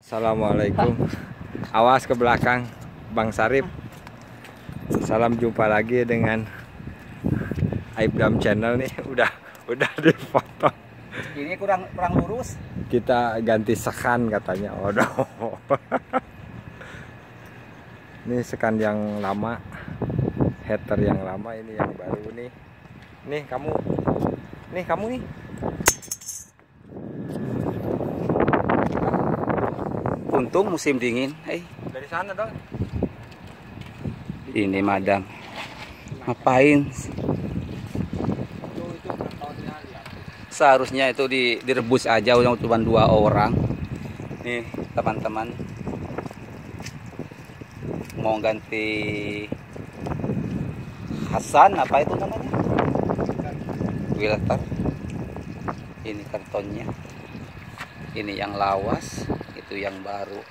Assalamualaikum. Awas ke belakang, Bang Sarip. Salam jumpa lagi dengan Aibdam Channel nih. Udah udah dipotong. Ini kurang kurang lurus. Kita ganti sekan katanya. Waduh. Ini sekan yang lama, header yang lama ini yang baru nih. Nih kamu, nih kamu nih. Untung musim dingin. Eh, Dari sana dong. ini madam. Ngapain? Seharusnya itu di, direbus aja yang cuma dua orang. Nih teman-teman mau ganti Hasan apa itu namanya? Wilter. Ini kartonnya. Ini yang lawas, itu yang baru.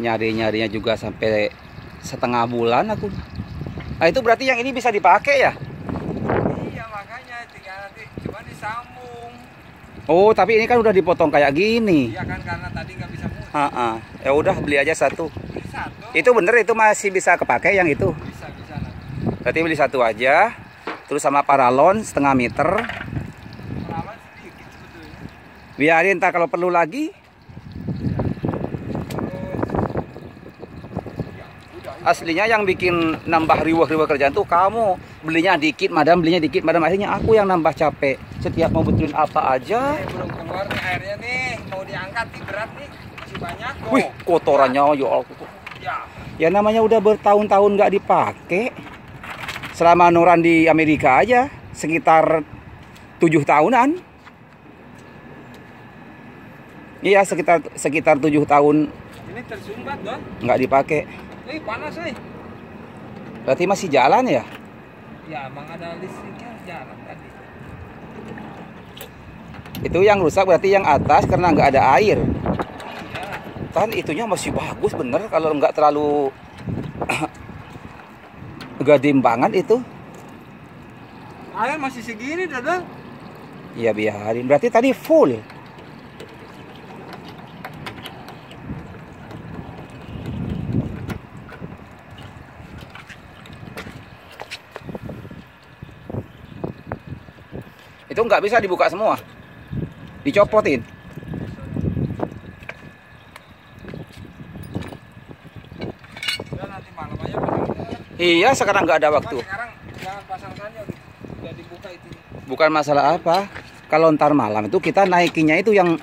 Nyari-nyarinya juga sampai setengah bulan aku. Nah itu berarti yang ini bisa dipakai ya? Iya makanya tinggal nanti cuma disambung. Oh tapi ini kan udah dipotong kayak gini. Iya kan karena tadi nggak bisa muter. Ah. Ya udah beli aja satu. Itu bener itu masih bisa kepakai yang itu. Bisa bisa nanti. Berarti beli satu aja. Terus sama paralon setengah meter. Biarin ntar kalau perlu lagi. Aslinya yang bikin nambah riwah-riwah kerjaan tuh kamu belinya dikit, madam belinya dikit, madam akhirnya aku yang nambah capek. Setiap mau betulin apa aja, Ini belum keluar nih airnya nih. Mau diangkat nih berat nih. Masih banyak kok. wih kotorannya ya Allah. Ya. Ya namanya udah bertahun-tahun nggak dipakai. Selama Noran di Amerika aja sekitar tujuh tahunan. Iya sekitar sekitar tujuh tahun Ini tersumbat dong. nggak dipakai. Nih panas nih. Berarti masih jalan ya? Ya emang ada listriknya jalan tadi. Itu yang rusak berarti yang atas karena nggak ada air. Iya. Kan itunya masih bagus bener kalau nggak terlalu gadim banget itu. Air masih segini dadah. Ya biarin. Berarti tadi full. Itu nggak bisa dibuka semua. Dicopotin. Udah nanti malam aja pasang. Iya, sekarang nggak ada waktu. Sekarang jangan pasang saja udah. Udah dibuka itu. Bukan masalah apa. Kalau ntar malam itu kita naikinya itu yang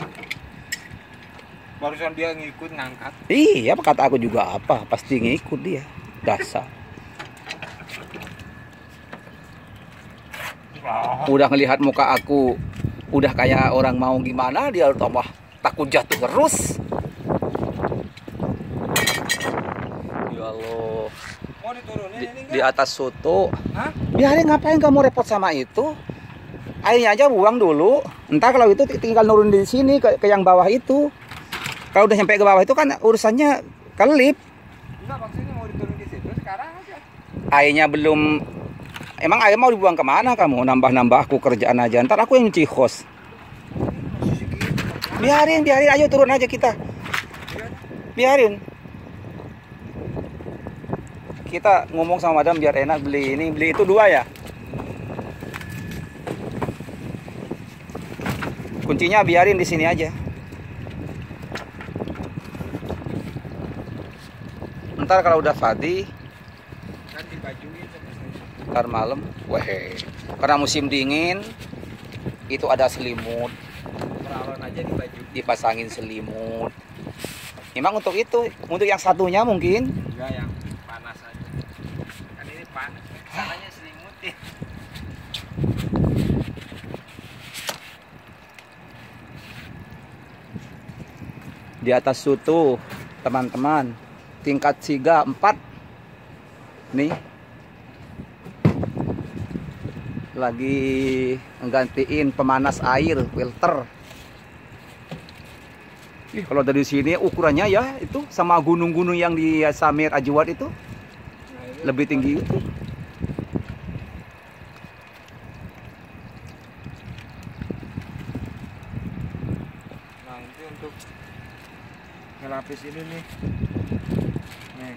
Barusan dia ngikut ngangkat. Iya, kata aku juga apa? Pasti ngikut dia. Dasar. Udah ngelihat muka aku udah kayak orang mau gimana dia tambah takut jatuh terus. Ya Allah. Mau diturunin Di, di atas soto. Hah? Biarin ngapain kamu repot sama itu? Airnya aja buang dulu. Entar kalau itu tinggal nurun di sini ke, ke yang bawah itu. Kalau udah sampai ke bawah itu kan urusannya kelip. Enggak maksudnya mau diturunin di situ sekarang aja. airnya belum emang air mau dibuang ke mana kamu? Nambah-nambah aku kerjaan aja. Ntar aku yang nyuci hos Masih segitu. biarin biarin. Ayo turun aja kita. Biarin. Kita ngomong sama madam biar enak beli ini. Beli itu dua ya? Kuncinya biarin di sini aja. Ntar kalau udah Fadi dibajuin. terus. Ntar malam weh karena musim dingin itu ada selimut Peralon aja dibaju. dipasangin selimut memang untuk itu untuk yang satunya mungkin Enggak yang panas aja. Kan ini panas. Sananya selimutin. di atas sutu teman-teman tingkat siga 4 nih lagi nggantiin pemanas air filter. Ih, kalau dari sini ukurannya ya itu sama gunung-gunung yang di Samir Ajwad itu Nah, ini lebih tinggi. Itu. nanti untuk ngelapis ini nih. Nih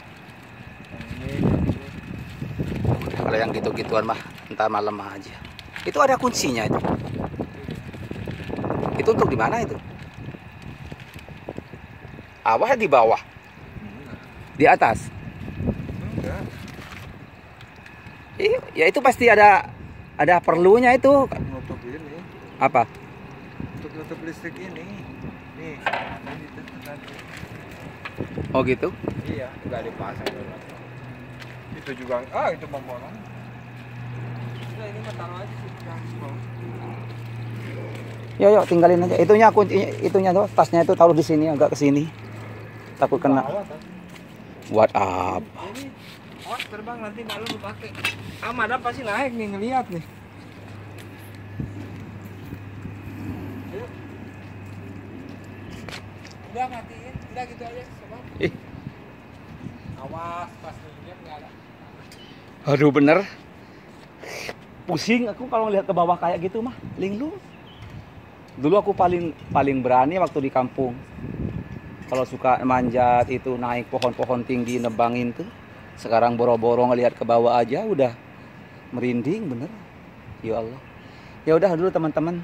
yang ini yang ini Kalau yang gitu-gituan mah entar malam aja. Itu ada kuncinya itu. Itu untuk di mana itu? Awah di bawah, di atas. Iya, ya itu pasti ada ada perlunya itu nutup ini apa? untuk nutup listrik ini nih Oh gitu. iya enggak dipasang itu juga ah itu membolong nah ini taruh aja sih yang di bawah. Yo yo tinggalin aja. Itunya kuncinya itunya tuh tasnya itu taruh di sini agak ke sini. Takut kena. Buat apa? Ini awas terbang nanti malam lu pakai. Ah, madam pasti naik nih ngeliat nih. Ayo. Udah matiin, udah gitu aja. Coba. Ih. Awas pas ada. Aduh bener. Pusing aku kalau ngelihat ke bawah kayak gitu mah. Linglung. Dulu aku paling paling berani waktu di kampung. Kalau suka manjat itu naik pohon-pohon tinggi nebangin tuh. Sekarang boro-boro ngelihat ke bawah aja udah merinding bener. Ya Allah. Ya udah dulu teman-teman.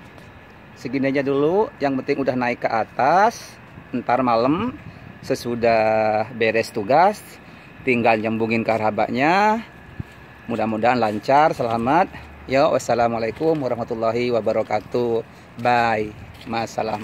Segini aja dulu. Yang penting udah naik ke atas. Ntar malam sesudah beres tugas tinggal nyambungin karabaknya mudah-mudahan lancar selamat. Ya wassalamualaikum warahmatullahi wabarakatuh. Bye. Masalah.